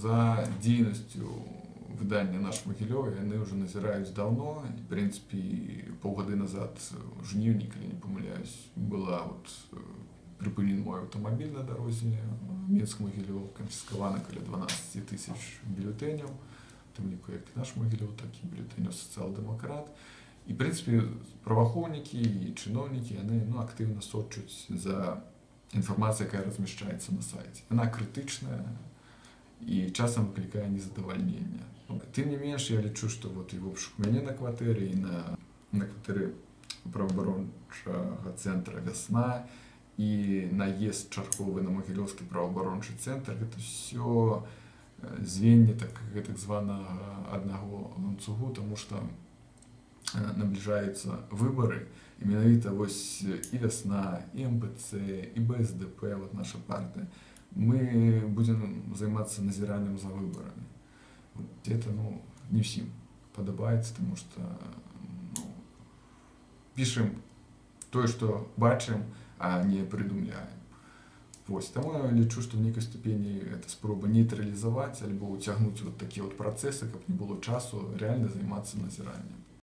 за дзейнасцю выдання наш магілёў яны ўжо назіраюць даўно і прынцыпе паўгады назад у жніўні калі не памыляюсь была вот прыпынен мой аўтамабіль на дарозе мінск магілёў канфіскавана каля 12 тысяч бюлетэняў тым ліку як наш магілёў такі бюлетэняў сацыял-дэмакрат і прынцыпе праваахоўнікі і чыноўнікі яны ну актыўна сочуць за інфармацыя якая размяшчаецца на сайце яна крытычная і часам выклікае незадавальнення тым не менш я лічу што вот і в обшук мяне на кватэры і на на кватэры праваабарончага цэнтра вясна і наезд чарговы на магілёўскі праваабарончы цэнтр гэта все звенне так гэтак званага аднаго ланцугу тому что набліжаюцца выбары і менавіта вось і вясна і МПЦ і БСДП вот наша партыя мы будем займацца назіраннем за выбарамі это ну не ўсім падабаецца тому что ну, пішем тое что бачым а не прыдумляем Вось таму я лічу што в нейкай ступені это спроба нейтралізаваць альбо ўцягнуць вот такія вот працэсы каб не было часу реально займацца назіраннем